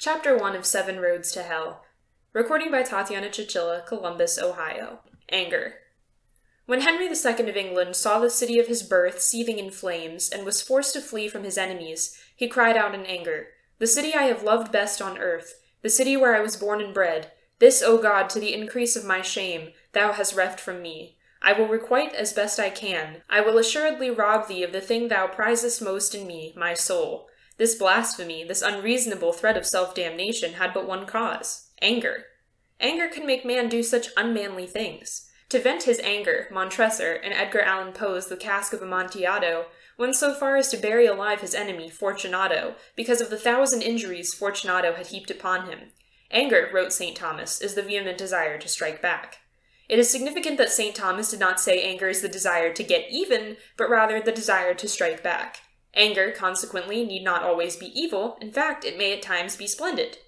Chapter 1 of Seven Roads to Hell. Recording by Tatiana Chichilla, Columbus, Ohio. Anger. When Henry II of England saw the city of his birth seething in flames, and was forced to flee from his enemies, he cried out in anger, The city I have loved best on earth, the city where I was born and bred, this, O God, to the increase of my shame, thou hast reft from me. I will requite as best I can. I will assuredly rob thee of the thing thou prizest most in me, my soul. This blasphemy, this unreasonable threat of self damnation, had but one cause anger. Anger can make man do such unmanly things. To vent his anger, Montresor, in Edgar Allan Poe's The Cask of Amontillado, went so far as to bury alive his enemy, Fortunato, because of the thousand injuries Fortunato had heaped upon him. Anger, wrote St. Thomas, is the vehement desire to strike back. It is significant that St. Thomas did not say anger is the desire to get even, but rather the desire to strike back. Anger, consequently, need not always be evil, in fact, it may at times be splendid.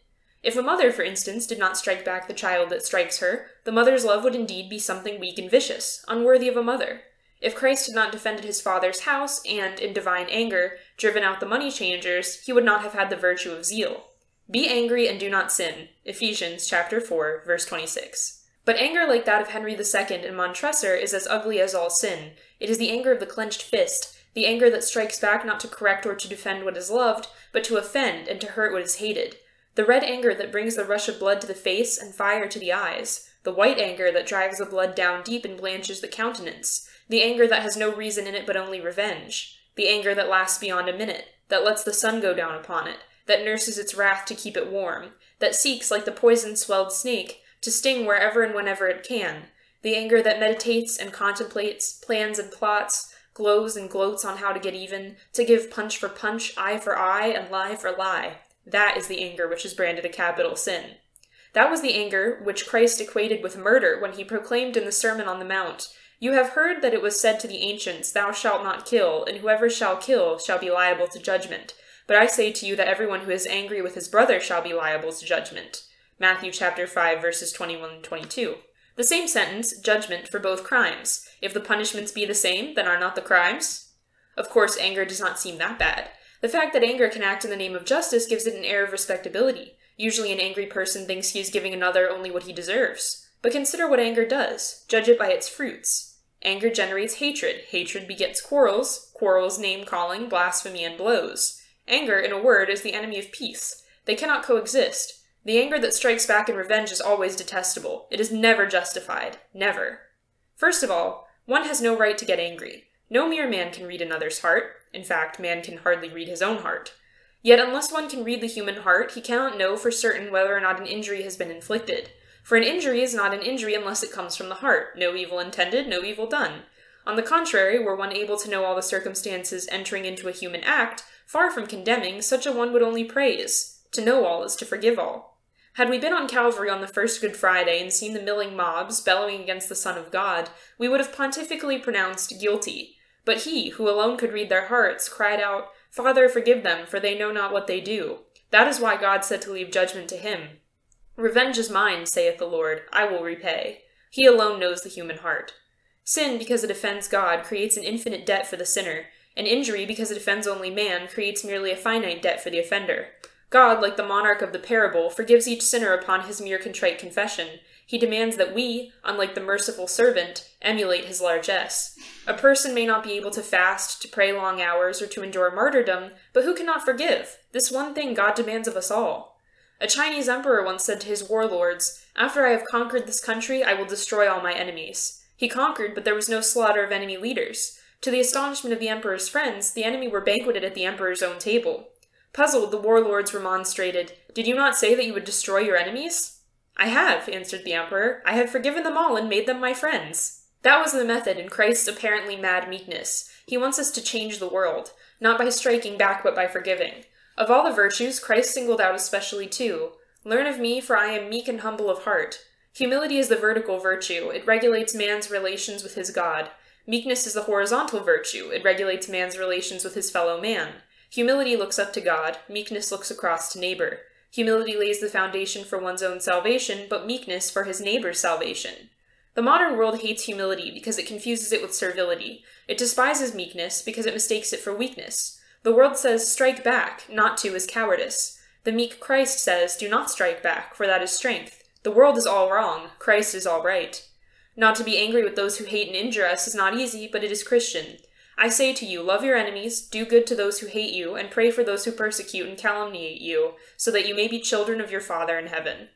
If a mother, for instance, did not strike back the child that strikes her, the mother's love would indeed be something weak and vicious, unworthy of a mother. If Christ had not defended his father's house, and, in divine anger, driven out the money changers, he would not have had the virtue of zeal. Be angry and do not sin. Ephesians chapter 4, verse 26. But anger like that of Henry II and Montresor is as ugly as all sin. It is the anger of the clenched fist, the anger that strikes back not to correct or to defend what is loved, but to offend and to hurt what is hated. The red anger that brings the rush of blood to the face and fire to the eyes. The white anger that drags the blood down deep and blanches the countenance. The anger that has no reason in it but only revenge. The anger that lasts beyond a minute, that lets the sun go down upon it, that nurses its wrath to keep it warm, that seeks, like the poison swelled snake, to sting wherever and whenever it can. The anger that meditates and contemplates, plans and plots, glows and gloats on how to get even, to give punch for punch, eye for eye, and lie for lie. That is the anger which is branded a capital sin. That was the anger which Christ equated with murder when he proclaimed in the Sermon on the Mount, You have heard that it was said to the ancients, Thou shalt not kill, and whoever shall kill shall be liable to judgment. But I say to you that everyone who is angry with his brother shall be liable to judgment. Matthew chapter 5 verses 21 and 22. The same sentence, judgment for both crimes. If the punishments be the same, then are not the crimes? Of course, anger does not seem that bad. The fact that anger can act in the name of justice gives it an air of respectability. Usually, an angry person thinks he is giving another only what he deserves. But consider what anger does. Judge it by its fruits. Anger generates hatred. Hatred begets quarrels. Quarrels, name calling, blasphemy, and blows. Anger, in a word, is the enemy of peace. They cannot coexist. The anger that strikes back in revenge is always detestable. It is never justified. Never. First of all, one has no right to get angry. No mere man can read another's heart. In fact, man can hardly read his own heart. Yet, unless one can read the human heart, he cannot know for certain whether or not an injury has been inflicted. For an injury is not an injury unless it comes from the heart. No evil intended, no evil done. On the contrary, were one able to know all the circumstances entering into a human act, far from condemning, such a one would only praise. To know all is to forgive all. Had we been on Calvary on the first Good Friday and seen the milling mobs bellowing against the Son of God, we would have pontifically pronounced guilty. But he, who alone could read their hearts, cried out, Father, forgive them, for they know not what they do. That is why God said to leave judgment to him. Revenge is mine, saith the Lord, I will repay. He alone knows the human heart. Sin, because it offends God, creates an infinite debt for the sinner. An injury, because it offends only man, creates merely a finite debt for the offender. God, like the monarch of the parable, forgives each sinner upon his mere contrite confession. He demands that we, unlike the merciful servant, emulate his largesse. A person may not be able to fast, to pray long hours, or to endure martyrdom, but who cannot forgive? This one thing God demands of us all. A Chinese emperor once said to his warlords, After I have conquered this country, I will destroy all my enemies. He conquered, but there was no slaughter of enemy leaders. To the astonishment of the emperor's friends, the enemy were banqueted at the emperor's own table. Puzzled, the warlords remonstrated, Did you not say that you would destroy your enemies? I have, answered the emperor. I have forgiven them all and made them my friends. That was the method in Christ's apparently mad meekness. He wants us to change the world, not by striking back, but by forgiving. Of all the virtues, Christ singled out especially two. Learn of me, for I am meek and humble of heart. Humility is the vertical virtue. It regulates man's relations with his God. Meekness is the horizontal virtue. It regulates man's relations with his fellow man. Humility looks up to God, meekness looks across to neighbor. Humility lays the foundation for one's own salvation, but meekness for his neighbor's salvation. The modern world hates humility because it confuses it with servility. It despises meekness because it mistakes it for weakness. The world says strike back, not to is cowardice. The meek Christ says, Do not strike back, for that is strength. The world is all wrong, Christ is all right. Not to be angry with those who hate and injure us is not easy, but it is Christian. I say to you, love your enemies, do good to those who hate you, and pray for those who persecute and calumniate you, so that you may be children of your Father in heaven.